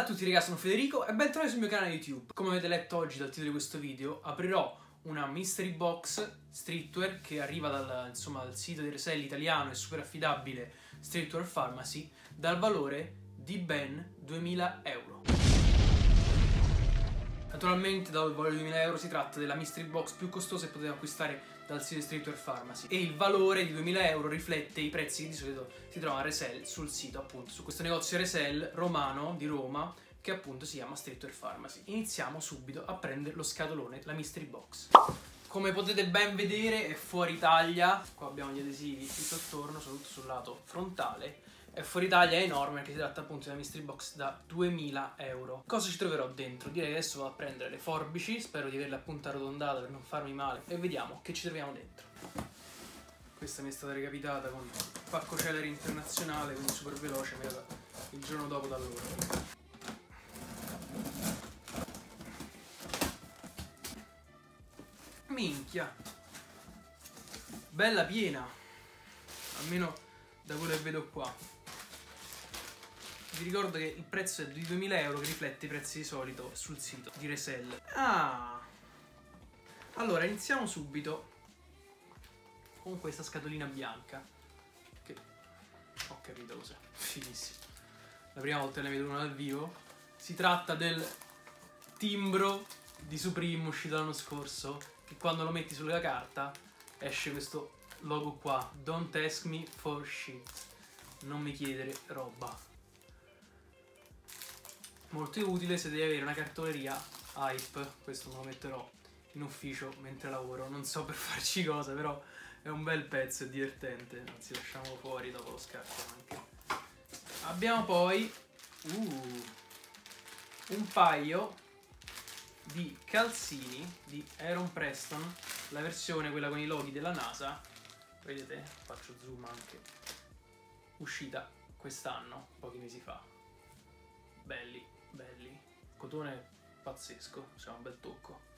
Bella a tutti ragazzi, sono Federico e bentornati sul mio canale YouTube. Come avete letto oggi dal titolo di questo video, aprirò una mystery box streetwear che arriva dal, insomma, dal sito di resell italiano e super affidabile Streetwear Pharmacy dal valore di ben 2000 euro. Naturalmente dal valore di 2000 euro si tratta della mystery box più costosa che potete acquistare dal sito Streetwear Pharmacy e il valore di 2000 euro riflette i prezzi che di solito si trovano a resell sul sito appunto su questo negozio resell romano di Roma che appunto si chiama Streetwear Pharmacy iniziamo subito a prendere lo scatolone la mystery box. Come potete ben vedere è fuori taglia. Qua abbiamo gli adesivi tutto attorno soprattutto sul lato frontale è fuori taglia, è enorme perché si tratta appunto di una mystery box da 2000 euro. Cosa ci troverò dentro? Direi che adesso vado a prendere le forbici, spero di averle appunto arrotondate per non farmi male e vediamo che ci troviamo dentro. Questa mi è stata recapitata con pacco Celeri internazionale, quindi super veloce, mi era il giorno dopo da loro. Minchia! Bella piena! Almeno da quello che vedo qua vi ricordo che il prezzo è di 2000 euro che riflette i prezzi di solito sul sito di Resell. Ah! Allora, iniziamo subito con questa scatolina bianca. Che ho capito cos'è. Finissimo. La prima volta ne vedo una dal vivo. Si tratta del timbro di Supreme uscito l'anno scorso. Che quando lo metti sulla carta esce questo logo qua. Don't ask me for shit. Non mi chiedere roba molto utile se devi avere una cartoleria hype, questo me lo metterò in ufficio mentre lavoro, non so per farci cosa, però è un bel pezzo, è divertente, anzi lasciamolo fuori dopo lo scatto anche. Abbiamo poi uh, un paio di calzini di Aaron Preston, la versione quella con i loghi della NASA, vedete, faccio zoom anche, uscita quest'anno, pochi mesi fa, belli, belli, cotone pazzesco, cioè un bel tocco.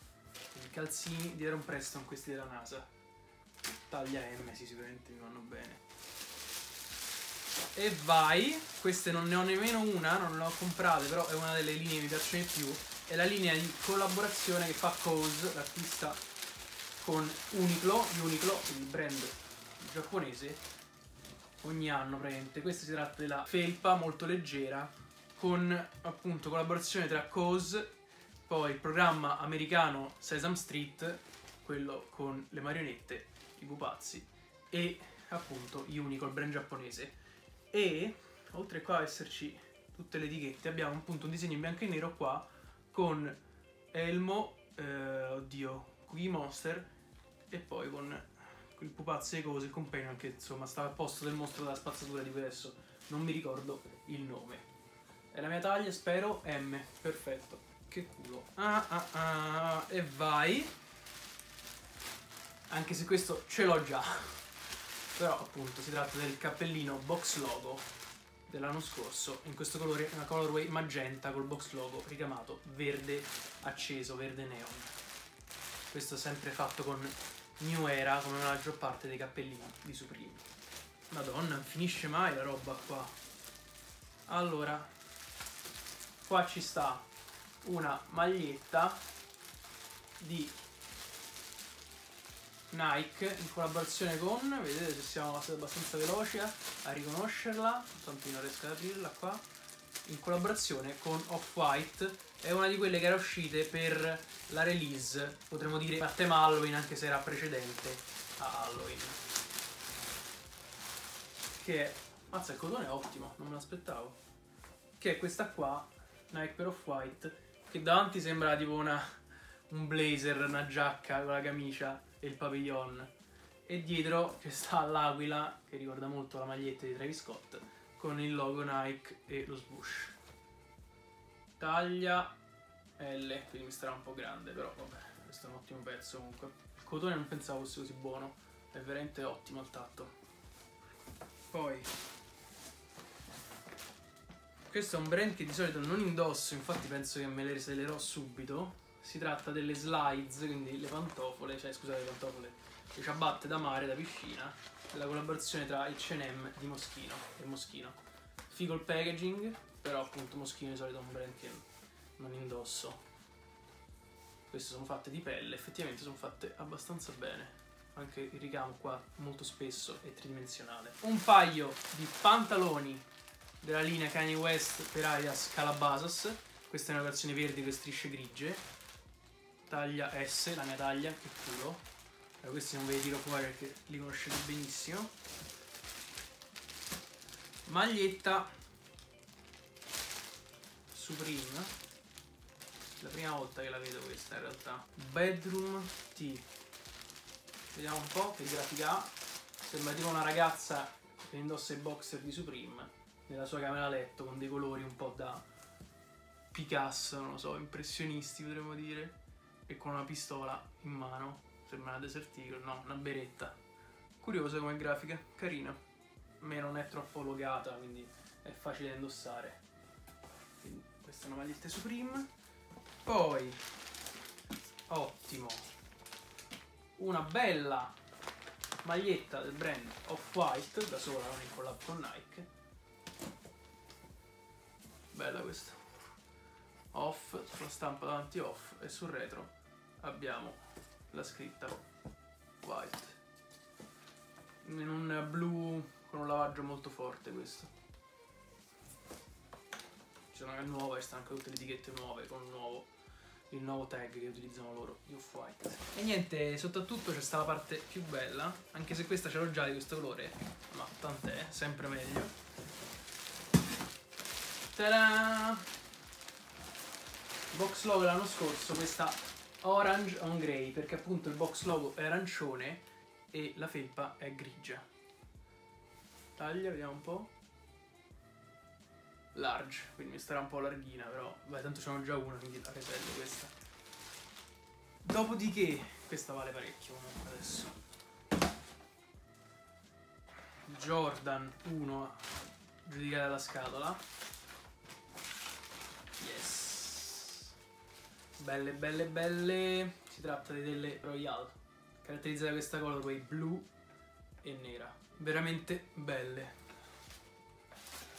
I calzini di Aaron Preston, questi della NASA, taglia M, sì, sicuramente mi vanno bene. E vai, queste non ne ho nemmeno una, non le ho comprate, però è una delle linee che mi piacciono di più. È la linea di collaborazione che fa Cose, l'artista con Uniqlo, Uniqlo, il brand giapponese, ogni anno praticamente. Questa si tratta della felpa molto leggera con appunto collaborazione tra Cause, poi il programma americano Sesame Street, quello con le marionette, i pupazzi, e appunto Unico, il brand giapponese. E oltre qua a esserci tutte le etichette, abbiamo appunto un disegno in bianco e nero qua con Elmo, eh, oddio, Cookie Monster e poi con il pupazzo e cose, il companion che insomma stava al posto del mostro della spazzatura di cui adesso non mi ricordo il nome. È la mia taglia, spero, M. Perfetto. Che culo. Ah, ah, ah. E vai. Anche se questo ce l'ho già. Però appunto si tratta del cappellino box logo dell'anno scorso. In questo colore, una colorway magenta col box logo ricamato verde acceso, verde neon. Questo sempre fatto con New Era come la maggior parte dei cappellini di Supreme. Madonna, non finisce mai la roba qua. Allora, qua ci sta una maglietta di Nike in collaborazione con, vedete se siamo abbastanza veloci a riconoscerla, tanto non riesco ad aprirla qua, in collaborazione con Off-White, è una di quelle che era uscite per la release, potremmo dire a tema Halloween anche se era precedente a Halloween. Che è, mazza il cotone è ottimo, non me l'aspettavo, che è questa qua Nike per Off-White, che davanti sembra tipo una, un blazer, una giacca con la camicia e il pavillon. E dietro c'è sta l'aquila, che ricorda molto la maglietta di Travis Scott, con il logo Nike e lo swoosh. Taglia L, quindi mi starà un po' grande, però vabbè, questo è un ottimo pezzo comunque. Il cotone non pensavo fosse così buono, è veramente ottimo al tatto. Poi questo è un brand che di solito non indosso, infatti penso che me le riselerò subito. Si tratta delle slides, quindi le pantofole, cioè scusate le pantofole, le ciabatte da mare, da piscina. La collaborazione tra H&M di Moschino e Moschino. Figo il packaging, però appunto Moschino di solito è un brand che non indosso. Queste sono fatte di pelle, effettivamente sono fatte abbastanza bene. Anche il ricamo qua molto spesso è tridimensionale. Un paio di pantaloni della linea Kanye West per Arias Calabasas. Questa è una versione verde con strisce grigie. Taglia S, la mia taglia, che culo. Eh, questi non ve li tiro fuori perché li conoscete benissimo. Maglietta Supreme. La prima volta che la vedo questa in realtà. Bedroom T. Vediamo un po' che grafica ha. Sembra tipo una ragazza che indossa i boxer di Supreme nella sua camera letto con dei colori un po' da Picasso, non lo so, impressionisti potremmo dire, e con una pistola in mano, sembra una Desert Eagle, no, una beretta. Curiosa come grafica, carina. A me non è troppo logata, quindi è facile da indossare. Quindi questa è una maglietta Supreme. Poi, ottimo, una bella maglietta del brand Off-White, da sola, non in collab con Nike Bella questa. Off, sulla stampa davanti off e sul retro abbiamo la scritta white. In un blu con un lavaggio molto forte questo. C'è una nuova e stanno anche tutte le etichette nuove con il nuovo, il nuovo tag che utilizzano loro di off-white. E niente, soprattutto c'è sta la parte più bella, anche se questa ce l'ho già di questo colore, ma tant'è, sempre meglio Ta-da! Box logo l'anno scorso, questa orange on grey, perché appunto il box logo è arancione e la felpa è grigia. Taglia, vediamo un po'. Large, quindi mi starà un po' larghina, però beh, tanto ce n'ho già una, quindi la resello questa. Dopodiché, questa vale parecchio comunque adesso. Jordan 1 giudicata la scatola Belle, belle, belle. Si tratta di delle Royal, caratterizzate da questa colorway blu e nera. Veramente belle.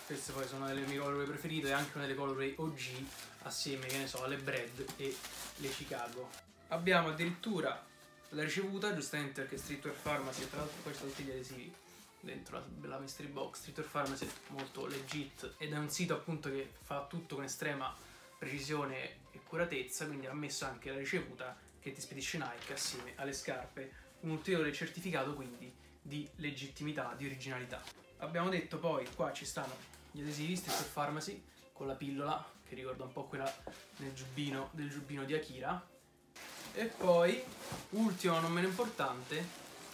Queste poi sono delle mie colorway preferite e anche una delle colorway OG assieme, che ne so, alle Bread e le Chicago. Abbiamo addirittura la ricevuta, giustamente perché Streetwear Pharmacy, tra l'altro poi sono tutti gli adesivi dentro la, la mystery box. Streetwear Pharmacy molto legit ed è un sito appunto che fa tutto con estrema precisione e accuratezza, quindi ha messo anche la ricevuta che ti spedisce Nike assieme alle scarpe, un ulteriore certificato quindi di legittimità, di originalità. Abbiamo detto poi, qua ci stanno gli adesivi Street Pharmacy con la pillola, che ricorda un po' quella del giubbino, del giubbino di Akira. E poi, ultimo non meno importante,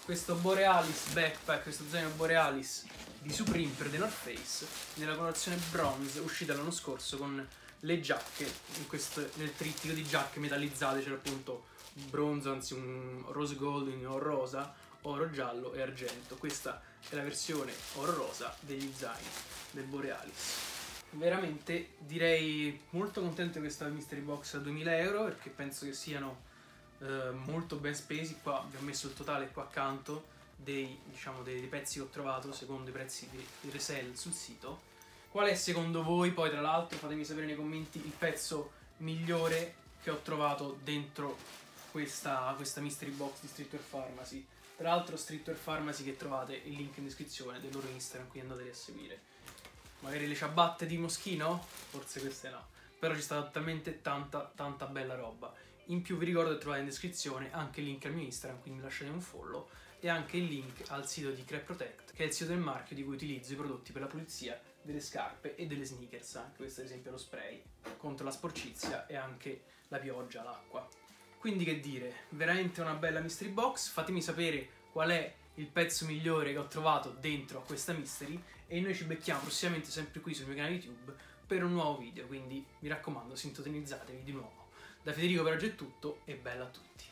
questo Borealis backpack, questo zaino Borealis di Supreme per The North Face, nella colorazione bronze, uscita l'anno scorso con le giacche, questo, nel trittico di giacche metallizzate c'era appunto bronzo, anzi un rose gold oro rosa, oro giallo e argento. Questa è la versione oro rosa degli zaini del Borealis. Veramente direi molto contento di questa mystery box a 2000 euro perché penso che siano eh, molto ben spesi. Qua vi ho messo il totale qua accanto dei, diciamo, dei, dei pezzi che ho trovato secondo i prezzi di, di resell sul sito Qual è secondo voi, poi tra l'altro fatemi sapere nei commenti, il pezzo migliore che ho trovato dentro questa, questa mystery box di Streetwear Pharmacy? Tra l'altro Streetwear Pharmacy che trovate il link in descrizione del loro Instagram, quindi andateli a seguire. Magari le ciabatte di Moschino? Forse queste no. Però ci sta talmente tanta, tanta bella roba. In più vi ricordo che trovate in descrizione anche il link al mio Instagram, quindi lasciate un follow e anche il link al sito di Crep Protect, che è il sito del marchio di cui utilizzo i prodotti per la pulizia delle scarpe e delle sneakers, anche questo ad esempio è lo spray contro la sporcizia e anche la pioggia, l'acqua. Quindi che dire, veramente una bella mystery box, fatemi sapere qual è il pezzo migliore che ho trovato dentro a questa mystery e noi ci becchiamo prossimamente sempre qui sul mio canale YouTube per un nuovo video, quindi mi raccomando sintonizzatevi di nuovo. Da Federico per oggi è tutto e bella a tutti.